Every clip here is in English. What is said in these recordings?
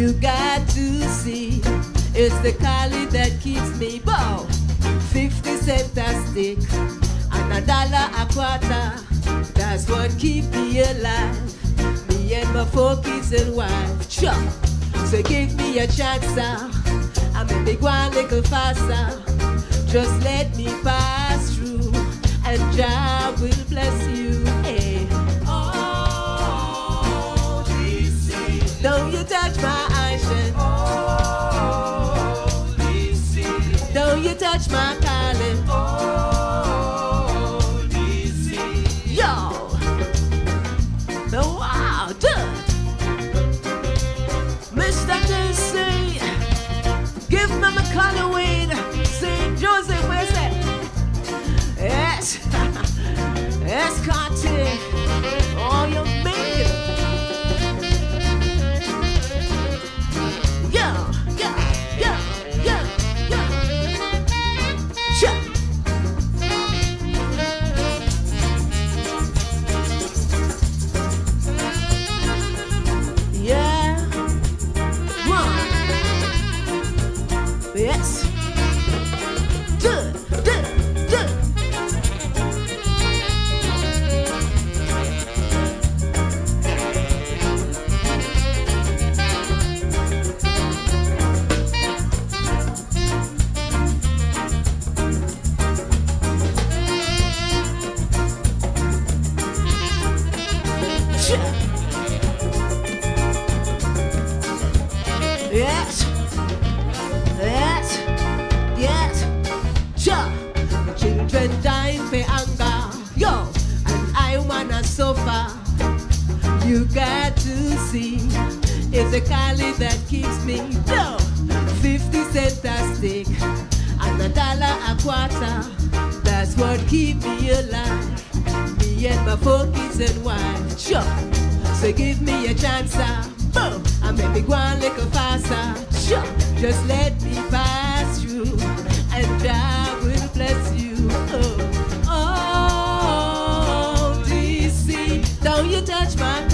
You got to see. It's the Cali that keeps me bow. 50 cent a stick and a dollar a quarter. That's what keep me alive. Me and my four kids and wife. Sure. So give me a chance. I'm a big one little faster. Just let me pass through and Jah will bless you. Yes, Conte. Quarter. That's what keep me alive. Me and my four kids and wife. Sure. So give me a chance, uh, boom, and maybe go on little faster. Sure, just let me pass through, and I will bless you. Oh, oh DC, don't you touch my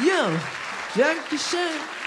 Yo, Jackie Chan.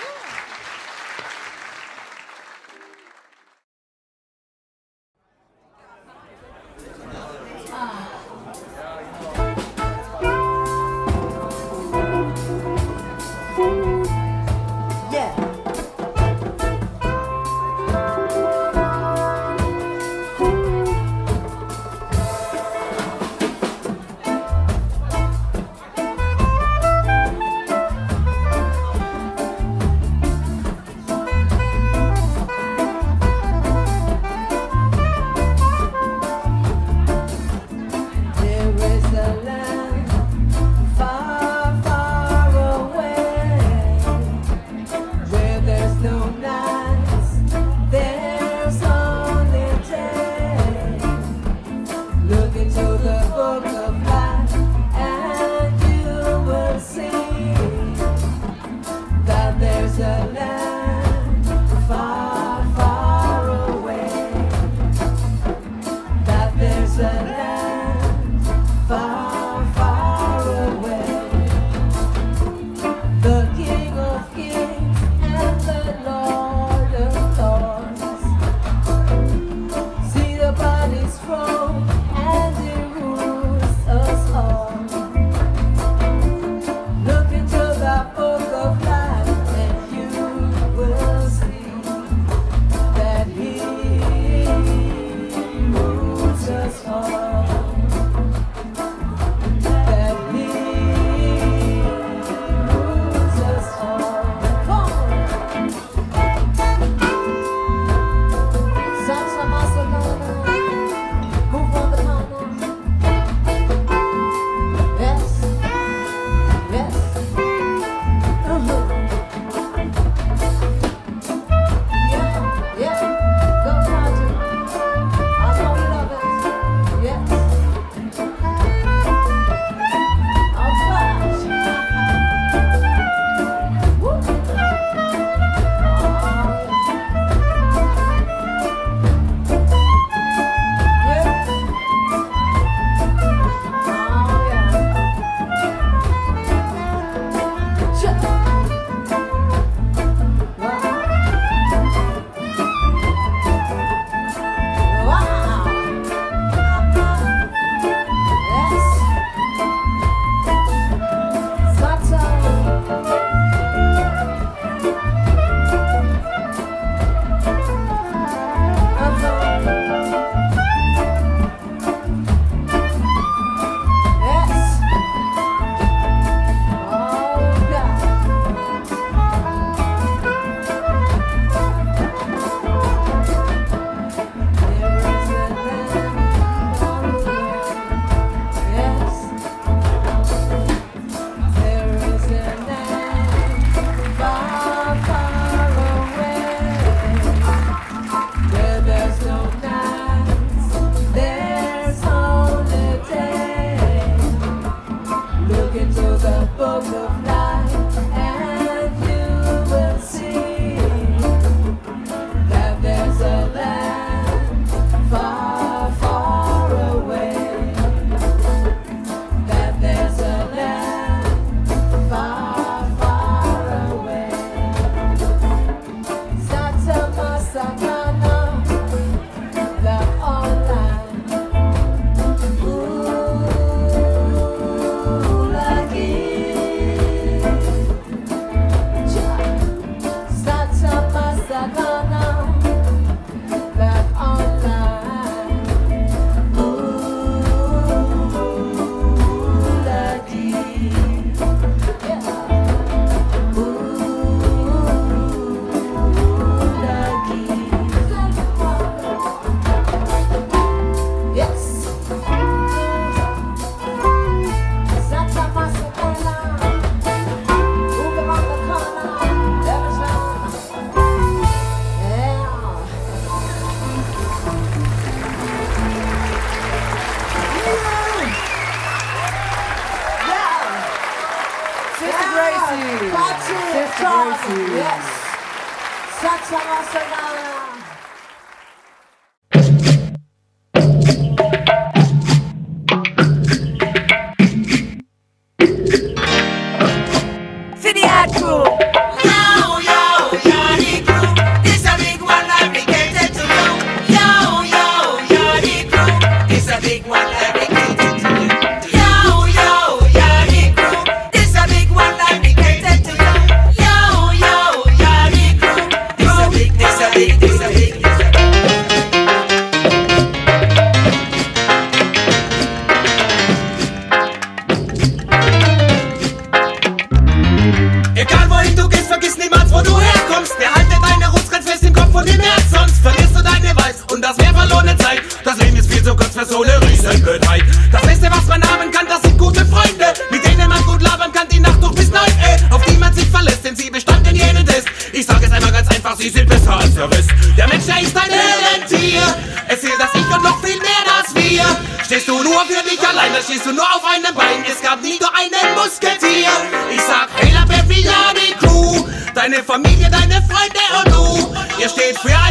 大家收到了 für Riesenblödheit. Das Beste, was man haben kann, das sind gute Freunde, mit denen man gut labern kann, die Nacht durch bis neun, ey, auf die man sich verlässt, denn sie bestanden jeden Test. Ich sag es einmal ganz einfach, sie sind besser als der Rest. Der Mensch, der ist ein Elentier. Es zählt das Ich und noch viel mehr als wir. Stehst du nur für dich allein, dann stehst du nur auf einem Bein. Es gab nie nur einen Musketier. Ich sag, hey, la die Crew. Deine Familie, deine Freunde und du. Ihr steht füreinander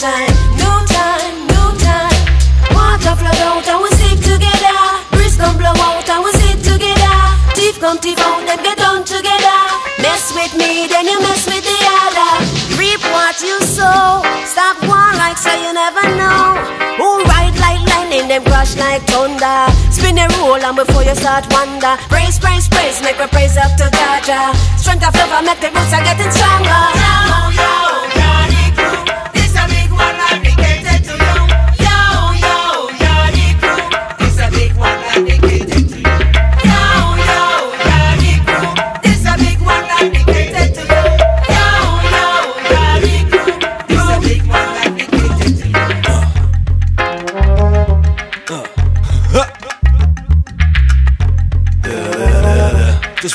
time, no time, no time. Water flood out and we stick together. Breeze come blow out and we stick together. Thief come thief out, them get done together. Mess with me, then you mess with the other. Reap what you sow. Stop one like so you never know. Who ride like lightning, them crush like thunder. Spin a roll and before you start wonder. Praise, praise, praise, make we praise up to Jaja. Strength of love, I make the roots are getting stronger.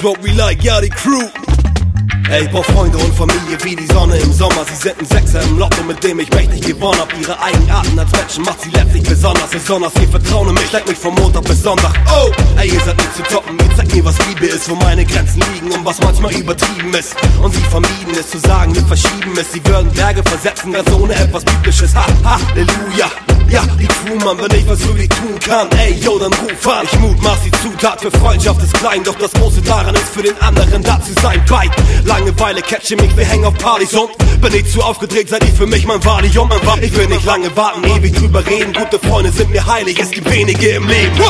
What we like, ja die Crew. Ey, paar Freunde und Familie wie die Sonne im Sommer. Sie sind ein Sechser im Lotto, mit dem ich mächtig gewonnen hab. Ihre Eigenarten als Menschen macht sie letztlich besonders. Besonders, ihr vertrauen in mich, leck mich vom Montag bis Sonntag. Oh, ey, ihr seid nicht zu toppen. Ihr zeigt mir, was Liebe ist, wo meine Grenzen liegen und was manchmal übertrieben ist. Und sie vermieden es zu sagen, wir verschieben es. Sie würden Berge versetzen, ganz ohne etwas Biblisches. Ha, ha, Halleluja. Ja, die Crew, Mann, wenn ich was wirklich tun kann, ey, yo, dann ruf an. Ich mutmaß die Zutat für Freundschaft ist klein, doch das Große daran ist für den anderen da zu sein. Bei Langeweile catche mich, wir hängen auf Partys und bin ich zu aufgedreht, seid ihr für mich mein Valium. Ich will nicht lange warten, ewig drüber reden. Gute Freunde sind mir heilig, es gibt wenige im Leben. Yo,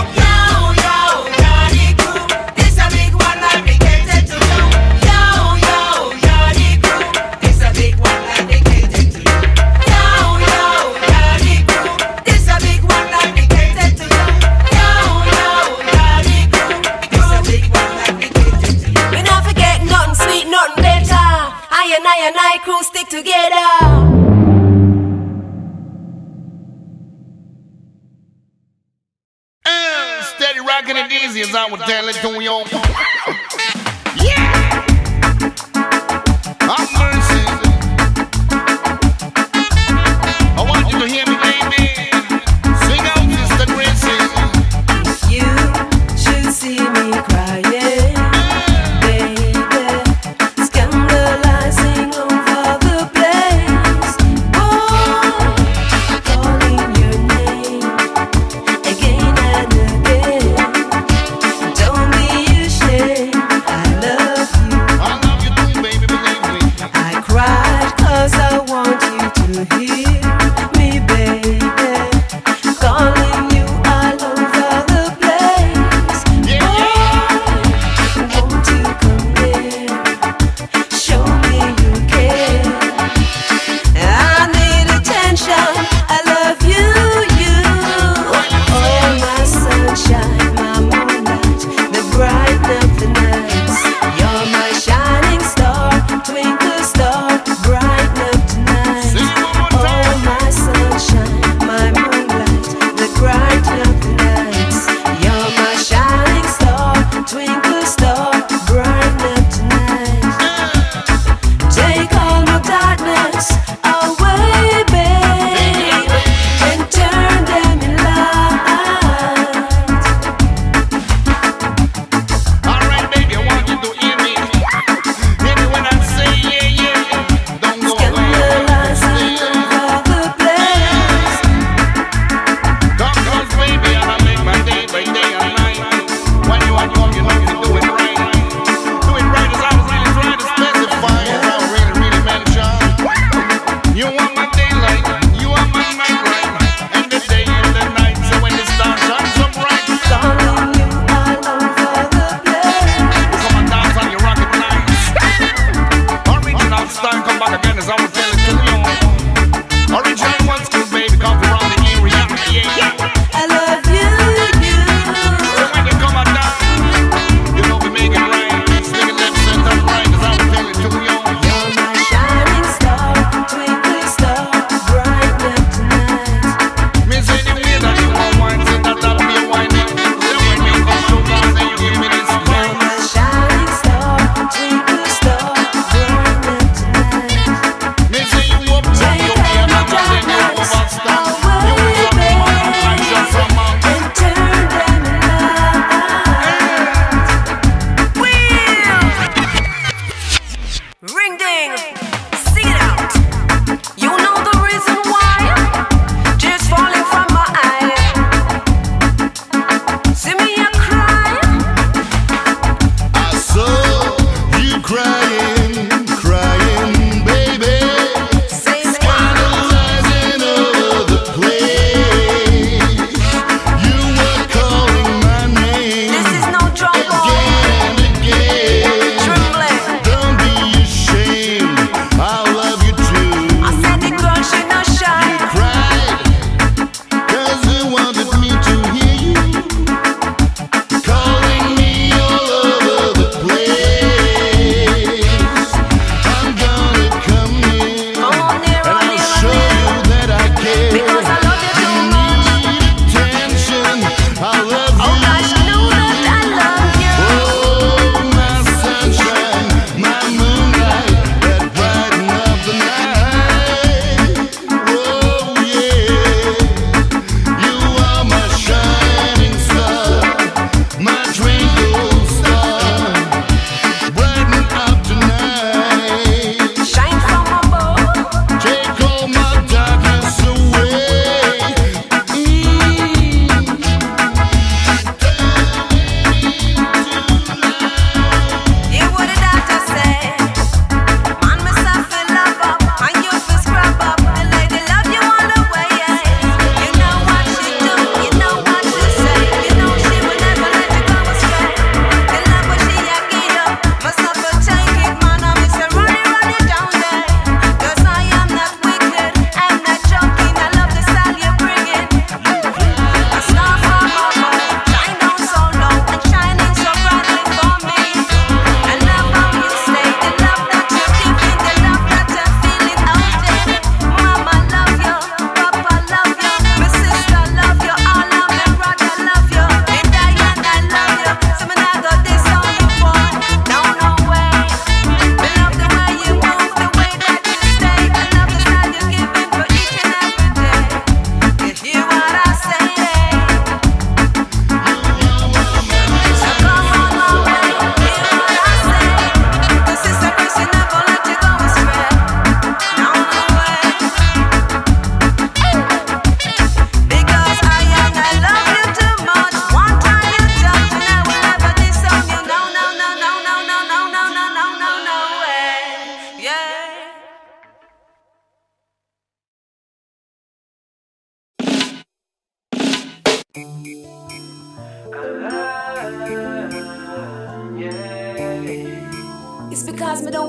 I would tell it to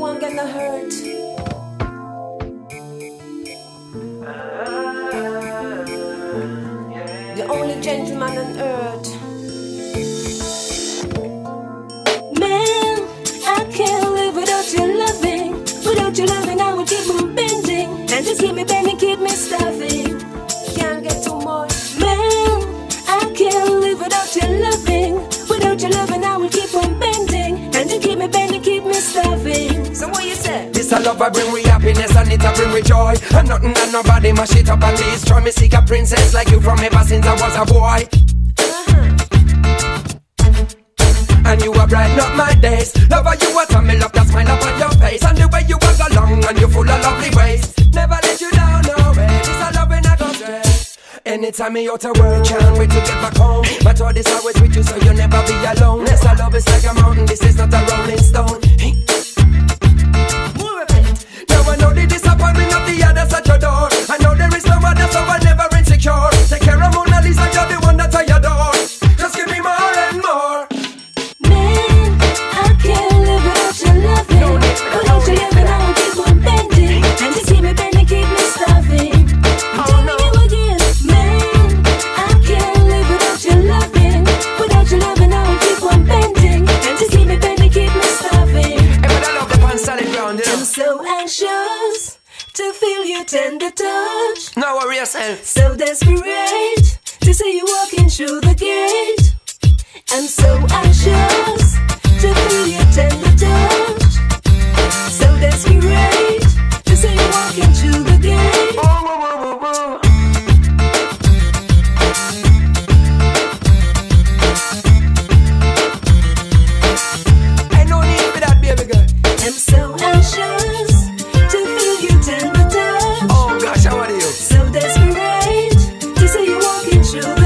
one gonna hurt. The only gentleman on earth. This a love I bring we happiness and it a bring we joy. And nothing and nobody mash it up least. Try Me seek a princess like you from ever since I was a boy. Uh-huh. And you are brighten up my days. Lover, you are me love that smile upon your face. And the way you walk along and you're full of lovely ways. Never let you down, no way. This a love and I go straight. Anytime me out to work, can't wait to get back home. My thought is always with you, so you'll never be alone. This a love is like a mountain, this is not a rolling stone. one ring of the other, such a door. I know there is no other, so I you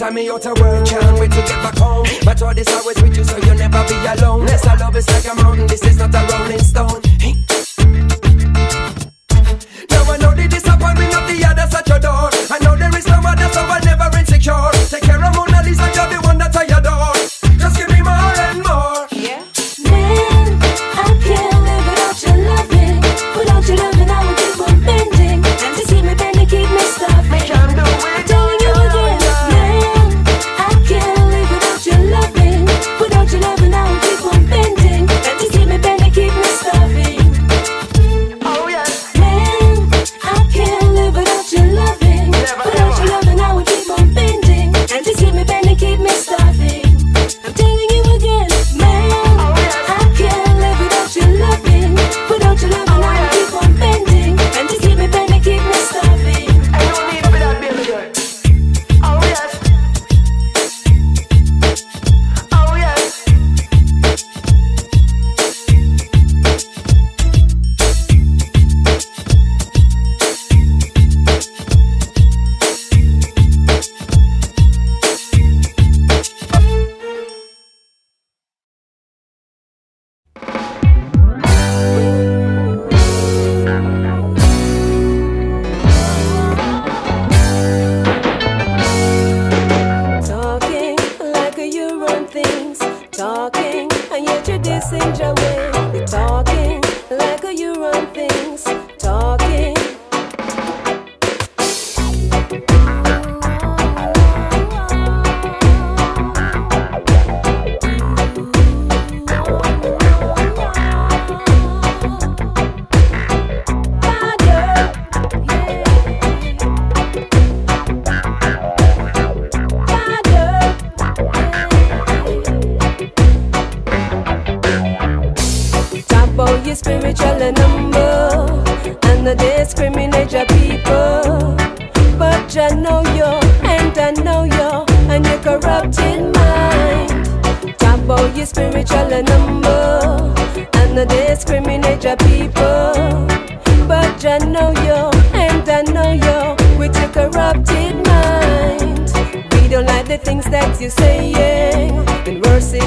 time me out of work, can't wait to get back home. But all this hours with you, so you'll never be alone. Yes, I love is like a mountain, this is not a rolling stone.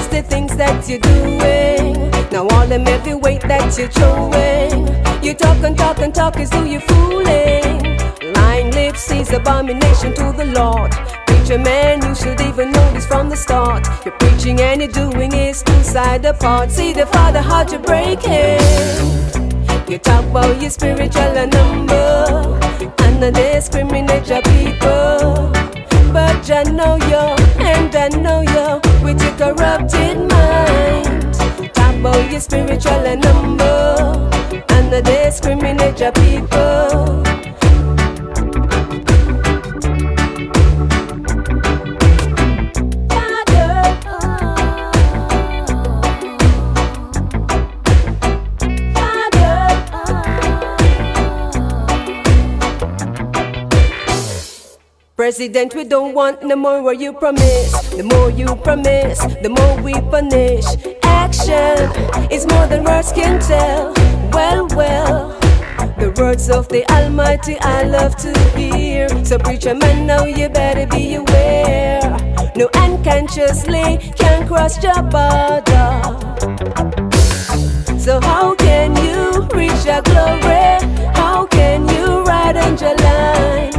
The things that you're doing. Now all them heavy weight that you're showing, you talk and talk and talk as though you're fooling. Lying lips is abomination to the Lord. Preacher man, you should even know this from the start. You're preaching and you're doing is two side apart. See the Father heart you're breaking. You talk about your spiritual number and not discriminate your people. But I know you and I know you with your corrupted mind. Talk about your spiritual a number and the discriminate your people. President, we don't want no more what you promise. The more you promise, the more we punish. Action is more than words can tell. Well, well. The words of the Almighty I love to hear. So, preacher man, now you better be aware. No unconsciously can cross your border. So how can you reach your glory? How can you ride on your line?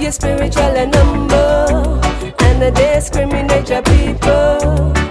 Your spiritual number and a discriminate your people.